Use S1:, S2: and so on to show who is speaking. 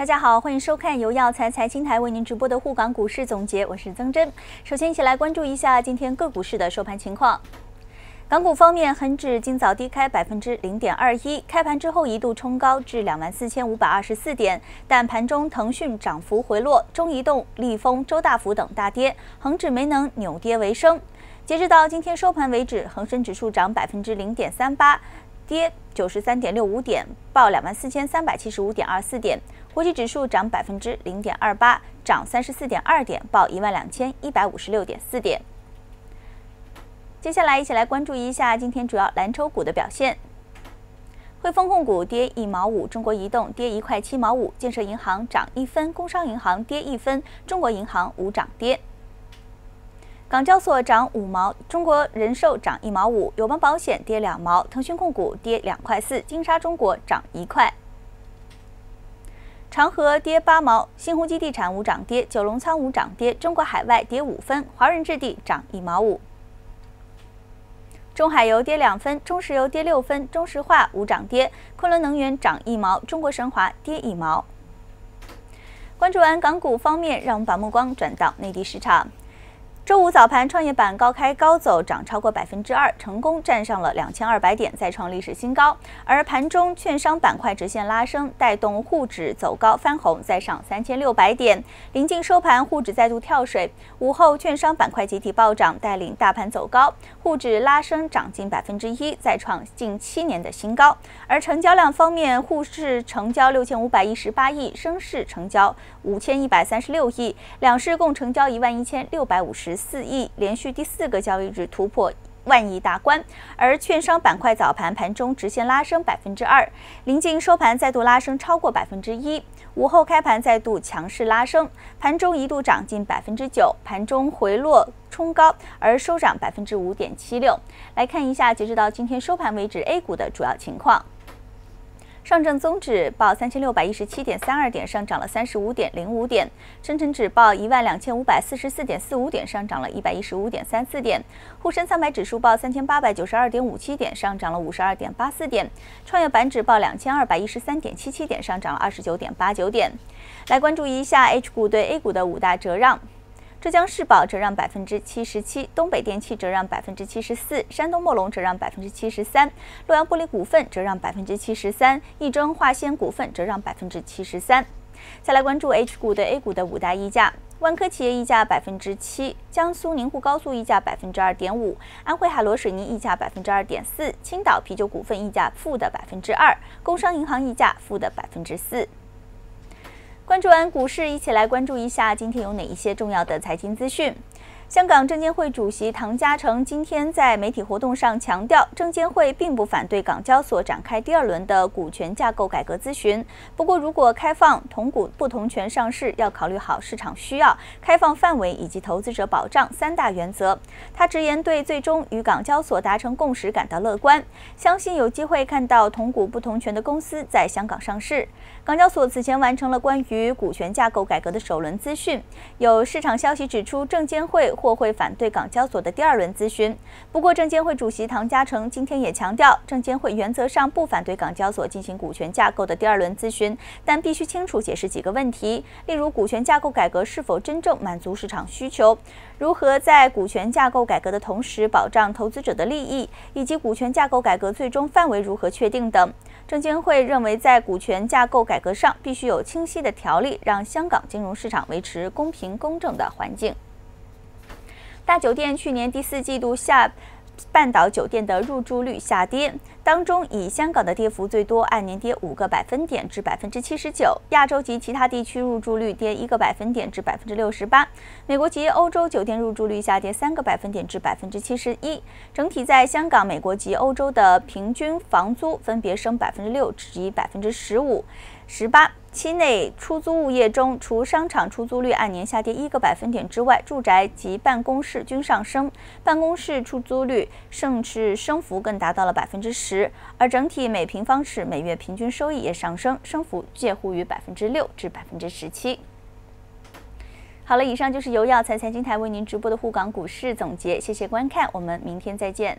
S1: 大家好，欢迎收看由药材财经台为您直播的沪港股市总结，我是曾真。首先一起来关注一下今天各股市的收盘情况。港股方面，恒指今早低开百分之零点二一，开盘之后一度冲高至两万四千五百二十四点，但盘中腾讯涨幅回落，中移动、立丰、周大福等大跌，恒指没能扭跌为升。截止到今天收盘为止，恒生指数涨百分之零点三八，跌九十三点六五点，报两万四千三百七十五点二四点。国际指数涨百分之零点二八，涨三十四点二点，报一万两千一百五十六点四点。接下来一起来关注一下今天主要蓝筹股的表现。汇丰控股跌一毛五，中国移动跌一块七毛五，建设银行涨一分，工商银行跌一分，中国银行无涨跌。港交所涨五毛，中国人寿涨一毛五，友邦保险跌两毛，腾讯控股跌两块四，金沙中国涨一块。长河跌八毛，新鸿基地产无涨跌，九龙仓无涨跌，中国海外跌五分，华润置地涨一毛五。中海油跌两分，中石油跌六分，中石化无涨跌，昆仑能源涨一毛，中国神华跌一毛。关注完港股方面，让我们把目光转到内地市场。周五早盘，创业板高开高走，涨超过百分之二，成功站上了两千二百点，再创历史新高。而盘中券商板块直线拉升，带动沪指走高翻红，再上三千六百点。临近收盘，沪指再度跳水。午后，券商板块集体暴涨，带领大盘走高，沪指拉升涨近百分之一，再创近七年的新高。而成交量方面，沪市成交六千五百一十八亿，深市成交五千一百三十六亿，两市共成交一万一千六百五十。十四亿，连续第四个交易日突破万亿大关，而券商板块早盘盘中直线拉升百分之二，临近收盘再度拉升超过百分之一，午后开盘再度强势拉升，盘中一度涨近百分之九，盘中回落冲高，而收涨百分之五点七六。来看一下，截止到今天收盘为止，A 股的主要情况。上证综指报三千六百一十七点三二点，上涨了三十五点零五点；深成指报一万两千五百四十四点四五点，上涨了一百一十五点三四点；沪深三百指数报三千八百九十二点五七点，上涨了五十二点八四点；创业板指报两千二百一十三点七七点，上涨了二十九点八九点。来关注一下 H 股对 A 股的五大折让。浙江世宝折让百分之七十七，东北电器折让百分之七十四，山东墨龙折让百分之七十三，洛阳玻璃股份折让百分之七十三，易铮化纤股份折让百分之七十三。再来关注 H 股对 A 股的五大溢价：万科企业溢价百分之七，江苏宁沪高速溢价百分之二点五，安徽海螺水泥溢价百分之二点四，青岛啤酒股份溢价负的百分之二，工商银行溢价负的百分之四。关注完股市，一起来关注一下今天有哪一些重要的财经资讯。香港证监会主席唐家成今天在媒体活动上强调，证监会并不反对港交所展开第二轮的股权架构改革咨询。不过，如果开放同股不同权上市，要考虑好市场需要、开放范围以及投资者保障三大原则。他直言对最终与港交所达成共识感到乐观，相信有机会看到同股不同权的公司在香港上市。港交所此前完成了关于股权架构改革的首轮资讯，有市场消息指出，证监会。或会反对港交所的第二轮咨询。不过，证监会主席唐家成今天也强调，证监会原则上不反对港交所进行股权架构的第二轮咨询，但必须清楚解释几个问题，例如股权架构改革是否真正满足市场需求，如何在股权架构改革的同时保障投资者的利益，以及股权架构改革最终范围如何确定等。证监会认为，在股权架构改革上必须有清晰的条例，让香港金融市场维持公平公正的环境。大酒店去年第四季度下半岛酒店的入住率下跌，当中以香港的跌幅最多，按年跌五个百分点至百分之七十九。亚洲及其他地区入住率跌一个百分点至百分之六十八。美国及欧洲酒店入住率下跌三个百分点至百分之七十一。整体在香港、美国及欧洲的平均房租分别升百分之六及百分之十五。十八期内，出租物业中，除商场出租率按年下跌一个百分点之外，住宅及办公室均上升。办公室出租率甚至升幅更达到了百分之十，而整体每平方尺每月平均收益也上升，升幅介乎于百分之六至百分之十七。好了，以上就是由药材财经台为您直播的沪港股市总结，谢谢观看，我们明天再见。